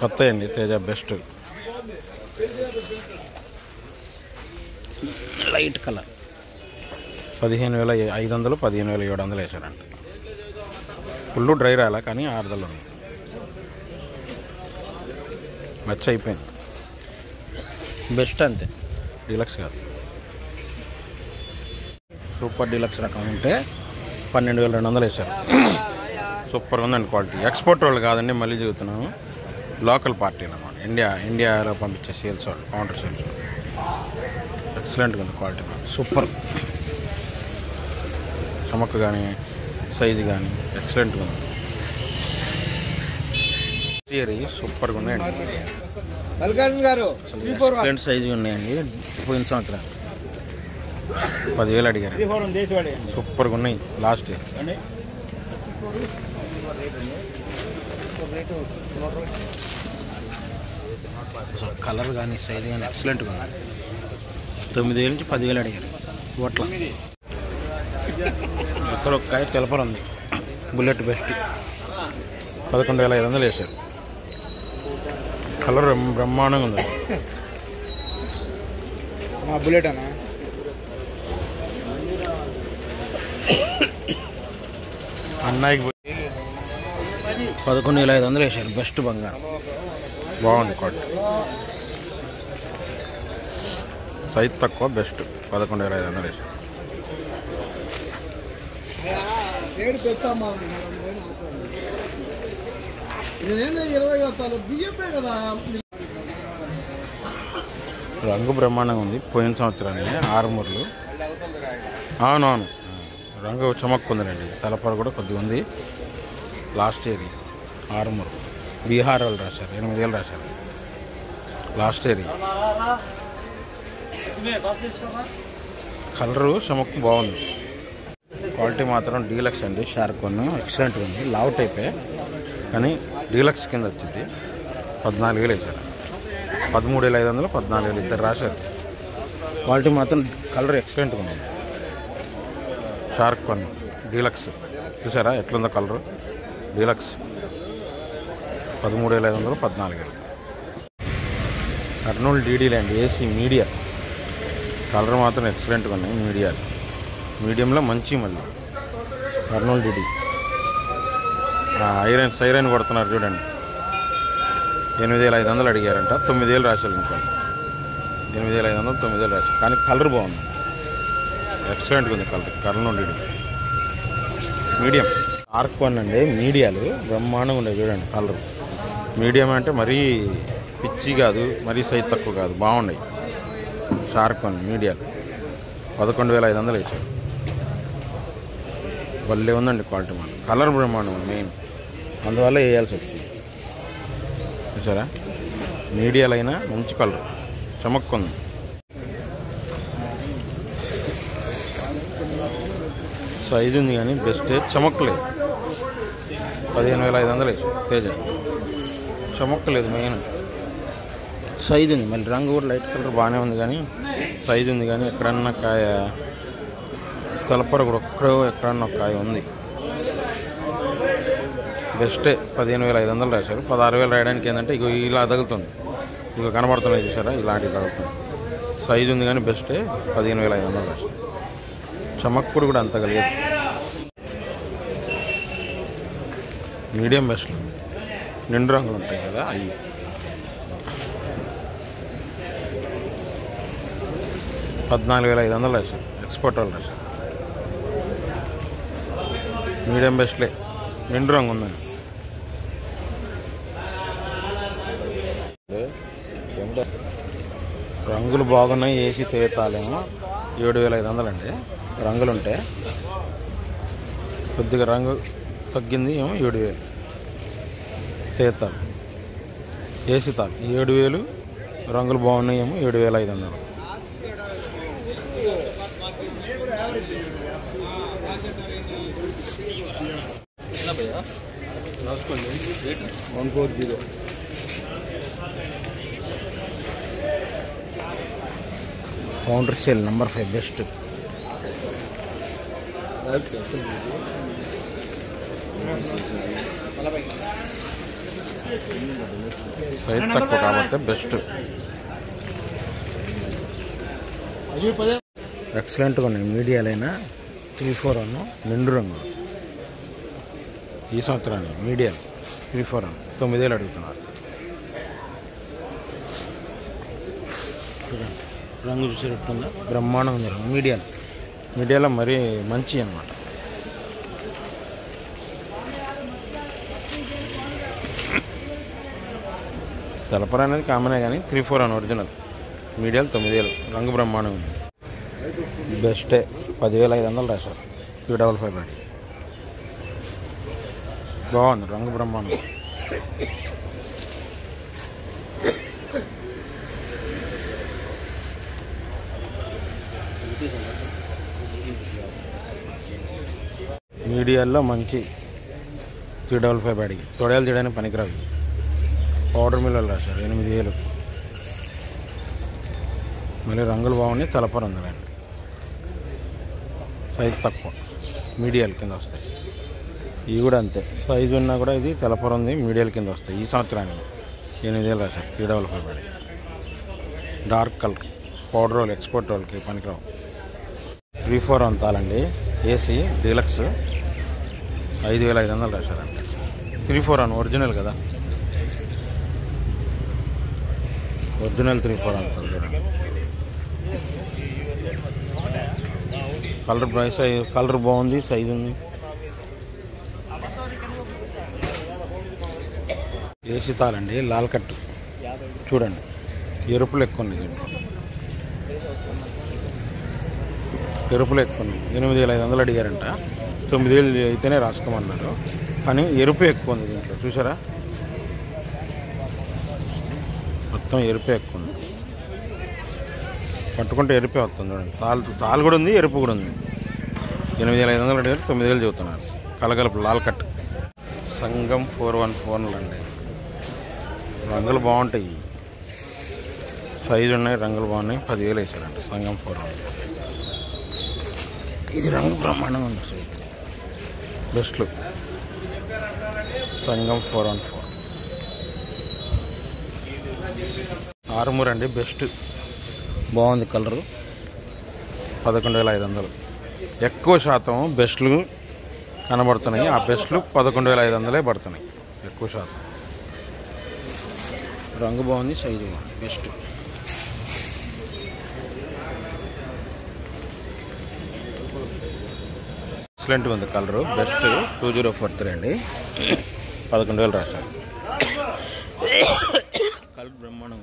కొత్త అండి Teja best. Light colour. పదిహేను వేల ఐదు వందలు పదిహేను వేల ఏడు వందలు వేసారంట ఫుల్ డ్రై రాలా కానీ ఆరుదలు ఉంది మచ్చ అయిపోయింది. బెస్ట్ అంతే. డీలక్స్ కాదు. సూపర్ డీలక్స్ రకం ఉంటే పన్నెండు వేల రెండు వందలు వేశారు. సూపర్గా ఉందండి క్వాలిటీ. ఎక్స్పోర్ట్ వాళ్ళు కాదండి మళ్ళీ చెబుతున్నాము లోకల్ పార్టీలు అన్నమాట. ఇండియా ఇండియాలో పంపించే సేల్స్ వాళ్ళు కౌంటర్ సేల్స్ ఎక్సలెంట్గా ఉంది క్వాలిటీ సూపర్ చమక్ కానీ సైజు కానీ ఎక్సలెంట్గా ఉంది. థియరీ సూపర్గా ఉన్నాయండి. గారు ఎక్సలెంట్ ఉన్నాయండి. పోయిన సంవత్సరం. పదివేలు అడిగారు. సూపర్గా ఉన్నాయి. లాస్ట్ ఇయర్ కలర్ కానీ సైజు కానీ ఎక్సలెంట్గా ఉంది. తొమ్మిది వేల నుంచి పదివేలు అడిగారు. ఓట్ల ఇక్కడ ఒక కాయ తెలపరు ఉంది. బుల్లెట్ బెస్ట్ పదకొండు వేల ఐదు వందలు వేశారు. కలర్ బ్రహ్మాండంగా ఉంది. మా బుల్లెట్ అన్న. అన్నయ్యకి పోయి పదకొండు వేల ఐదు వందలు వేశారు. బెస్ట్ బంగారం. బాగుంది క్వాలిటీ సైజ్ తక్కువ బెస్ట్. పదకొండు వేల ఐదు వందలు కదా. రంగు బ్రహ్మాండంగా ఉంది. పోయిన సంవత్సరాన్ని ఆరుమూరలు. అవునవును. రంగు చమక్కుందండి తలపర కూడా కొద్దిగా ఉంది. Last year Armoor. బీహార్ వాళ్ళు రాశారు ఎనిమిది వేలు రాశారు. లాస్ట్ ఇయర్ కలరు చమక్కు బాగుంది. క్వాలిటీ మాత్రం డీలక్స్ అండి షార్క్ వన్. ఎక్సలెంట్గా ఉంది. లావ్ టైపే. కానీ డీలక్స్ కింద వచ్చింది. పద్నాలుగు వేలు వేశారు పదమూడు వేల ఐదు వందలు పద్నాలుగు వేలు ఇద్దరు రాశారు. క్వాలిటీ మాత్రం కలర్ ఎక్సలెంట్గా ఉంది. షార్క్ కొన్ డీలక్స్. చూసారా ఎట్లుందో కలరు? డీలక్స్ పదమూడు వేల ఐదు వందలు పద్నాలుగు వేలు. కర్నూలు డీడీలు ఏసీ మీడియా. కలర్ మాత్రం ఎక్సలెంట్గా ఉన్నాయి మీడియా. మీడియంలో మంచి మళ్ళీ. కర్నూలు డీడీ. ఐరన్ సైరన్ కొడుతున్నారు చూడండి. ఎనిమిది వేల ఐదు వందలు అడిగారంట. తొమ్మిది వేలు రాశారు ఇంకా. ఎనిమిది వేల ఐదు వందలు తొమ్మిది వేలు రాశారు. కానీ కలర్ బాగుంది. ఎక్సలెంట్గా ఉంది కలర్. కర్నూలు డీడీ. మీడియం. ఆర్క్ వన్ అండి మీడియాలు. బ్రహ్మాండంగా ఉండేవి చూడండి కలర్. మీడియం అంటే మరీ పిచ్చి కాదు మరీ సైజ్ తక్కువ కాదు బాగున్నాయి. షార్క్ వన్ మీడియాలు. పదకొండు వేల ఐదు వందలు ఇచ్చారు. భలే ఉందండి క్వాలిటీ మనం కలర్ బ్రహ్మాండం మెయిన్. అందువల్ల వేయాల్సి వచ్చింది. చూసారా? మీడియాలో అయినా మంచి కలర్. చమక్కుంది. సైజు ఉంది కానీ బెస్ట్. చమక్కలేదు పదిహేను వేల ఐదు వందలు వేసి తేజ. చమక్కలేదు మెయిన్. సైజు ఉంది మళ్ళీ రంగు కూడా లైట్ కలర్ బాగానే ఉంది కానీ సైజు ఉంది కానీ ఎక్కడన్నా కాయ తలపర కూడా ఒక్కడో ఎక్కడన్నా ఒక కాయ ఉంది. బెస్టే పదిహేను వేల ఐదు వందలు రాశారు. పదహారు వేలు రాయడానికి ఏంటంటే ఇగో ఇలా తగులుతుంది. ఇక కనబడుతున్నాయి చూసారా? ఇలాంటివి తగులుతుంది సైజు ఉంది కానీ బెస్టే పదిహేను వేల ఐదు వందలు రాశారు. చమక్కుడు కూడా అంత కలిగేది. మీడియం బెస్ట్లు. నిండు రంగులు ఉంటాయి కదా అవి పద్నాలుగు వేల ఐదు వందలు రాశారు. ఎక్స్పోర్ట్ వాళ్ళు రాశారు. మీడియం బెస్ట్లే. నిండు రంగు ఉందండి రంగులు బాగున్నాయి ఏసీ తీతాలేమో ఏడు వేల ఐదు వందలండి. రంగులుంటే కొద్దిగా రంగు తగ్గింది ఏమో ఏడు వేలు. తీతాలు ఏసీ తాలు ఏడు వేలు. రంగులు బాగున్నాయి ఏమో ఏడు వేల ఐదు వందలు. One four zero. Counter sale number five best size తక్కువ కాబట్టి బెస్ట్. ఎక్సలెంట్గా ఉన్నాయి. మీడియాలైనా త్రీ ఫోర్ అన్న నిండు రంగు ఈ సంవత్సరాన్ని మీడియం త్రీ ఫోర్ అన్న తొమ్మిదేళ్ళు అడుగుతున్నారు. రంగు చూసేటట్టుందా? బ్రహ్మాండంగా ఉంది మీడియం మీడియాలో మరీ మంచి అన్నమాట. తలపర అనేది కామనే కానీ త్రీ ఫోర్ అని ఒరిజినల్. మీడియాలు తొమ్మిదేళ్ళు. రంగు బ్రహ్మాండం ఉంది. బెస్టే. పదివేల ఐదు వందలు రాశారు. టూ డబల్ ఫైవ్ బ్యాడ్ బాగుంది. రంగు బ్రహ్మాండం. మీడియాల్లో మంచి త్రీ డబల్ ఫైవ్ బ్యాడ్కి తొడయాలు చేయడానికి పనికిరాదు. పౌడర్ మిల్లలు రాశారు ఎనిమిది వేలు. మళ్ళీ రంగులు బాగున్నాయి తలపర ఉంది సైజ్ తక్కువ మీడియాల కింద వస్తాయి. ఇవి కూడా అంతే. సైజు ఉన్నా కూడా ఇది తెలపర ఉంది మీడియాల కింద వస్తాయి. ఈ సంవత్సరానికి ఎనిమిది వేలు రాశారు త్రీ డబల్ ఫైవ్ పడి. డార్క్ కలర్ పౌడర్ వాళ్ళు ఎక్స్పోర్ట్ వాళ్ళకి పనికిరావు. త్రీ ఫోర్ అంతాలండి ఏసీ డీలక్స్. ఐదు వేల ఐదు వందలు రాశారండి త్రీ ఫోర్ అని ఒరిజినల్ కదా. ఒరిజినల్ త్రీ ఫోర్ అంటారు చూడండి కలర్ ప్రైస్ కలర్ బాగుంది సైజ్ ఉంది. ఏసీ తాళండి లాల్ కట్టు చూడండి ఎరుపులు ఎక్కువ ఉన్నాయి దీంట్లో. ఎరుపులు ఎక్కువ ఉన్నాయి. ఎనిమిది వేల ఐదు వందలు అడిగారంట. తొమ్మిది వేలు అయితేనే రాసుకోమన్నారు. కానీ ఎరుపు ఎక్కువ ఉంది దీంట్లో. చూసారా మొత్తం ఎరుపే ఎక్కువ ఉంది. పట్టుకుంటే ఎరుపే వస్తుంది చూడండి. తాలు తాలు కూడా ఉంది ఎరుపు కూడా ఉంది. ఎనిమిది వేల ఐదు వందలు అడిగారు తొమ్మిది వేలు చెబుతున్నారు. కలగలుపు లాల్ కట్. సంగం ఫోర్ వన్ ఫోన్లు అండి. రంగులు బాగుంటాయి. సైజు ఉన్నాయి రంగులు బాగున్నాయి. పదివేలు వేసారంట సంగం ఫోర్ వన్. ఇది రంగు బ్రహ్మాండంగా ఉంది అసలు. Best look Sangam four one four. Armoor అండి బెస్ట్. బాగుంది కలరు. పదకొండు వేల ఐదు వందలు. ఎక్కువ శాతం బెస్ట్లు కనబడుతున్నాయి. ఆ బెస్ట్లు పదకొండు వేల ఐదు వందలే పడుతున్నాయి. ఎక్కువ శాతం. రంగు బాగుంది సైజు బాగుంది బెస్ట్. ఎక్సలెంట్గా ఉంది colour best. Two zero four three అండి. పదకొండు వేలు రాశారు. కలర్ బ్రహ్మాండం.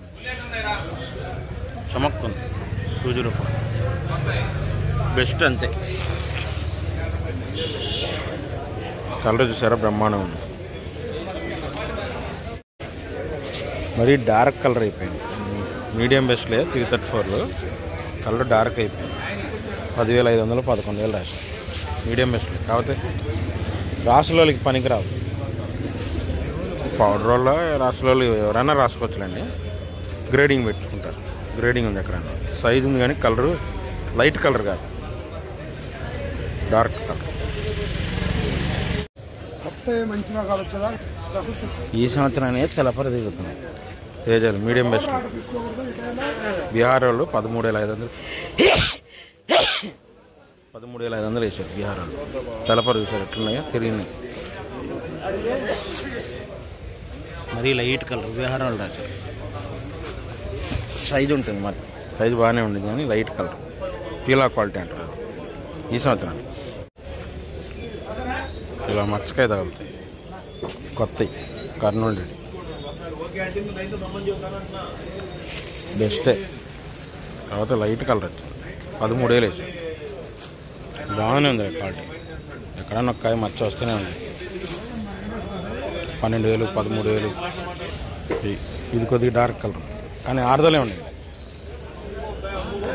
చమక్కుంది టూ జీరో ఫోర్. బెస్ట్ అంతే. కలర్ చూసారా? బ్రహ్మాండం. ఉంది మరీ డార్క్ కలర్ అయిపోయింది. మీడియం బెస్ట్లే త్రీ థర్టీ ఫోర్లో కలర్ డార్క్ అయిపోయింది. పదివేల ఐదు వందలు పదకొండు వేలు రాశారు. మీడియం బెస్ట్లే కాకపోతే రాసులకి పనికిరావు. పౌడర్ వల్ల రాసులలో ఎవరైనా రాసుకోవచ్చులేండి. గ్రేడింగ్ పెట్టుకుంటారు. గ్రేడింగ్ ఉంది ఎక్కడైనా. సైజ్ ఉంది కానీ కలరు లైట్ కలర్ కాదు. Dark colour. ఈ సంవత్సరాన్ని తెలపర దిగుతున్నాయి తేజాలు మీడియం బెస్ట్. బీహార్ వాళ్ళు పదమూడు వేల ఐదు వందలు. పదమూడు వేల ఐదు వందలు వేసారు బీహార్ వాళ్ళు తెలపర చూసారు ఎట్లున్నాయో తిరిగినాయి మరీ లైట్ కలర్ బీహార్ వాళ్ళు రాశారు సైజ్ ఉంటుంది మరి. సైజు బాగానే ఉంటుంది కానీ లైట్ కలర్. పీలా క్వాలిటీ అంటారు అది. ఈ సంవత్సరానికి ఇలా మచ్చకాయ తగులుతాయి కొత్తవి కర్నూలు రెడ్డి బెస్టే తర్వాత లైట్ కలర్ వచ్చింది. పదమూడు వేలు బాగానే ఉంది క్వాలిటీ. ఎక్కడన్నా ఒక్కాయ మచ్చ వస్తూనే ఉంది. పన్నెండు వేలు పదమూడు వేలు. ఇది- కొద్దిగా డార్క్ కలర్ కానీ ఆరుదలే ఉండేది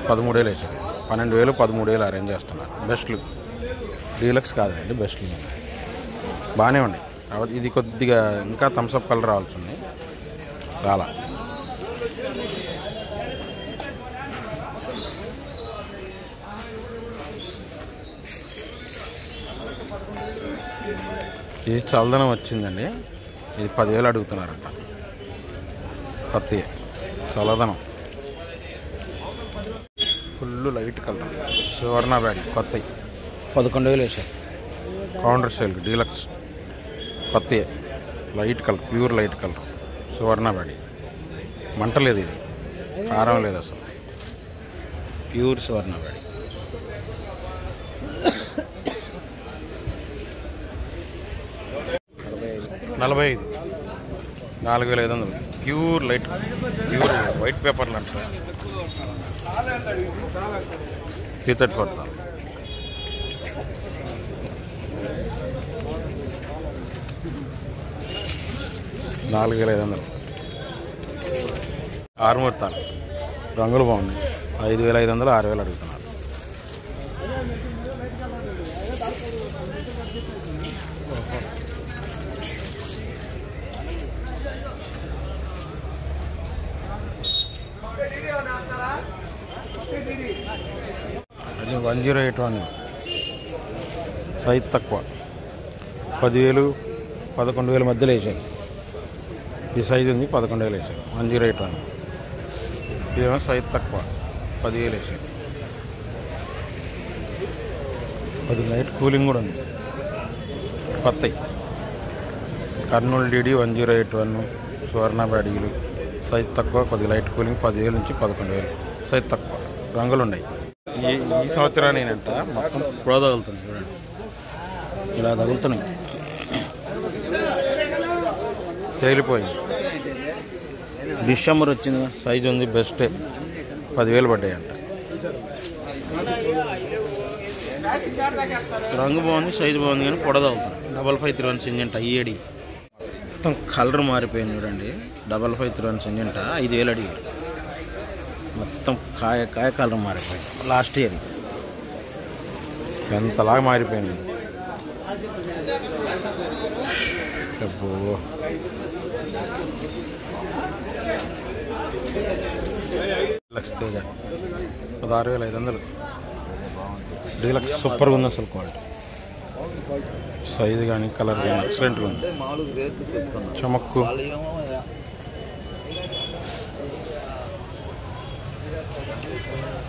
పదమూడు వేలు వేసాడు పన్నెండు వేలు పదమూడు వేలు అరేంజ్ చేస్తున్నారు. బెస్ట్లు డీలక్స్ కాదండి బెస్ట్లు బాగానే ఉండే కాబట్టి ఇది కొద్దిగా ఇంకా థమ్స్అప్ కలర్ రావాల్సి ఉంది. చాలా. ఇది చల్దనం వచ్చిందండి. ఇది పదివేలు అడుగుతున్నారంట. కొత్త చల్లదనం. Full light colour. సువర్ణ బ్యాగ్ కొత్త పదకొండు వేలు వేసారు. Counter sale deluxe. కొత్త light colour pure light colour. Suvarna bag. మంట లేదు ఇది. కారం లేదు అసలు. ప్యూర్ సువర్ణ బ్యాగ్. నలభై ఐదు. నాలుగు వేల ఐదు వందలు. ప్యూర్ లైట్ ప్యూర్ వైట్ పేపర్లు అంట త్రీ థర్టీ ఫోర్ నాలుగు వేల ఐదు వందలు. ఆరుమూరు తాలు రంగులు బాగున్నాయి. ఐదు వేల ఐదు వందలు ఆరు వేలు అడుగుతున్నారు అది one zero eight one size తక్కువ. పదివేలు పదకొండు వేల మధ్యలో వేసాయి. ఈ సైజు ఉంది పదకొండు వేలు వేసాయి. One zero eight one. ఇదేమో సైజ్ తక్కువ పదివేలు వేసాయి. పది లైట్ కూలింగ్ కూడా ఉంది. కొత్తవి Kurnool DD one zero eight one Suvarna బ్యాడీలు. Size తక్కువ కొద్ది లైట్ కూలింగ్ పదివేలు నుంచి పదకొండు వేలు. సైజ్ తక్కువ. రంగులు ఉన్నాయి. ఈ ఈ సంవత్సరానేనంట మొత్తం కూడా తగులుతుంది చూడండి. ఇలా తగులుతున్నాయి. తగిలిపోయింది డిసెంబర్ వచ్చింది సైజ్ ఉంది బెస్టే. పదివేలు పడ్డాయంట. రంగు బాగుంది సైజు బాగుంది కానీ పొడ తగులుతుంది double five three one Syngenta EAD మొత్తం కలర్ మారిపోయింది చూడండి. Double five three one Syngenta ఐదు వేలు అడిగారు. మొత్తం కాయ కాయ కలర్ మారిపోయింది. లాస్ట్ ఇయర్ ఎంతలాగా మారిపోయింది? అబ్బో. డీలక్స్ తేజ. పదహారు వేల ఐదు వందలు. డీలక్స్ సూపర్గా ఉంది అసలు క్వాలిటీ. సైజు కానీ కలర్ కానీ ఎక్సలెంట్గా ఉంది. చమక్కు వాళ్ళు ఏమో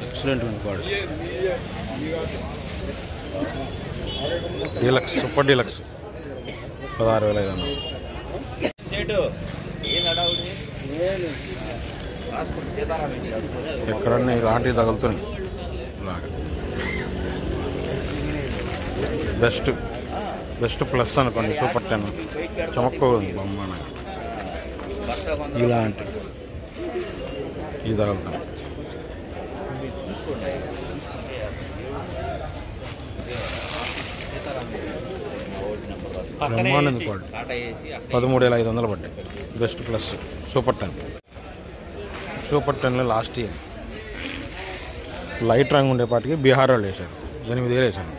ఎక్సలెంట్ ఉంది డీలక్స్ సూపర్ డీలక్స్ పదహారు వేల ఐదు వందలు. ఎక్కడన్నా ఇలాంటివి తగులుతున్నాయి. ఇలాగ. బెస్ట్ బెస్ట్ ప్లస్ అనుకోండి సూపర్ టెన్. చమక్కు ఉంది బొమ్మ ఇలాంటి ఇది తగులుతున్నాయి బ్రహ్మాండం క్వాలిటీ పదమూడు వేల ఐదు వందలు పడ్డాయి. Best plus. Super ten. Super టెన్లో లాస్ట్ ఇయర్. లైట్ రంగు ఉండేపాటికి బీహార్ వాళ్ళు వేశారు. ఎనిమిది వేలు వేశాను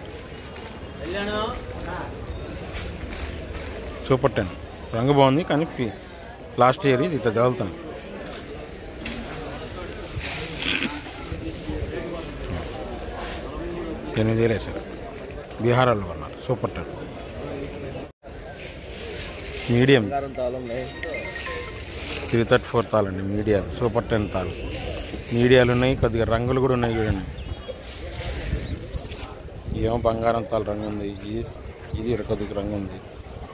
సూపర్ టెన్. రంగు బాగుంది కానీ లాస్ట్ ఇయర్ ఇది ఇట్లా తగులుతాను ఎనిమిది వేలు వేశారు. బీహార్ వాళ్ళు కొన్నారు super ten. Medium. Three thirty four తాళండి మీడియాలు. సూపర్ టెన్ తాళ్ళు మీడియాలు ఉన్నాయి కొద్దిగా రంగులు కూడా ఉన్నాయి చూడండి. ఏమో బంగారం తాళ్ళు రంగు ఉంది. ఇది ఇది ఇక్కడ కొద్దిగా రంగు ఉంది.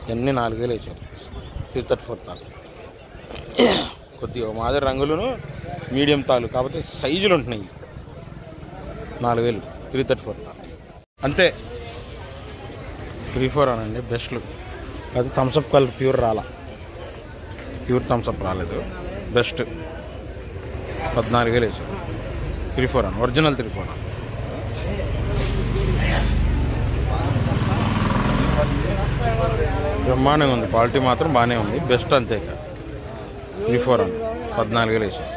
ఇవన్నీ నాలుగేలు వేసారు. త్రీ థర్టీ ఫోర్ తాళ్ళు కొద్దిగా మాదిరి రంగులను మీడియం తాళ్ళు కాకపోతే సైజులు ఉంటున్నాయి. నాలుగు వేలు త్రీ థర్టీ ఫోర్ అంతే. త్రీ ఫోర్ అనండి బెస్ట్లు. అది థమ్స్అప్ కలర్ ప్యూర్ రాలా. ప్యూర్ థమ్స్అప్ రాలేదు. బెస్ట్ పద్నాలుగు వేలు వేసారు త్రీ ఫోర్ అని ఒరిజినల్ త్రీ ఫోర్ బ్రహ్మాండంగా ఉంది. క్వాలిటీ మాత్రం బాగానే ఉంది. బెస్ట్ అంతే ఇక. త్రీ ఫోర్ అని పద్నాలుగు వేలు వేసారు